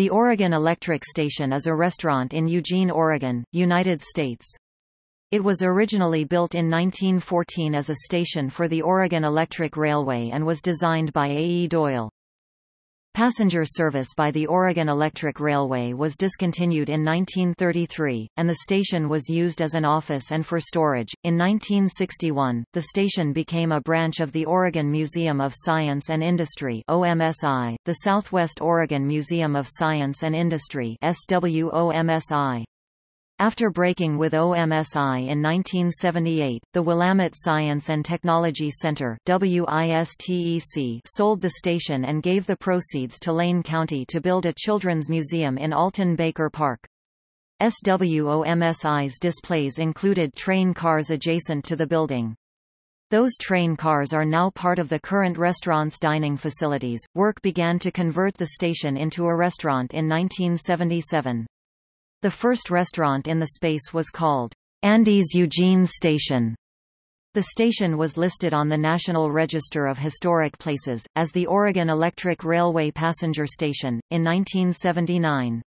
The Oregon Electric Station is a restaurant in Eugene, Oregon, United States. It was originally built in 1914 as a station for the Oregon Electric Railway and was designed by A. E. Doyle. Passenger service by the Oregon Electric Railway was discontinued in 1933, and the station was used as an office and for storage. In 1961, the station became a branch of the Oregon Museum of Science and Industry (OMSI), the Southwest Oregon Museum of Science and Industry (SWOMSI). After breaking with OMSI in 1978, the Willamette Science and Technology Center WISTEC sold the station and gave the proceeds to Lane County to build a children's museum in Alton Baker Park. SWOMSI's displays included train cars adjacent to the building. Those train cars are now part of the current restaurant's dining facilities. Work began to convert the station into a restaurant in 1977. The first restaurant in the space was called Andy's Eugene Station. The station was listed on the National Register of Historic Places, as the Oregon Electric Railway Passenger Station, in 1979.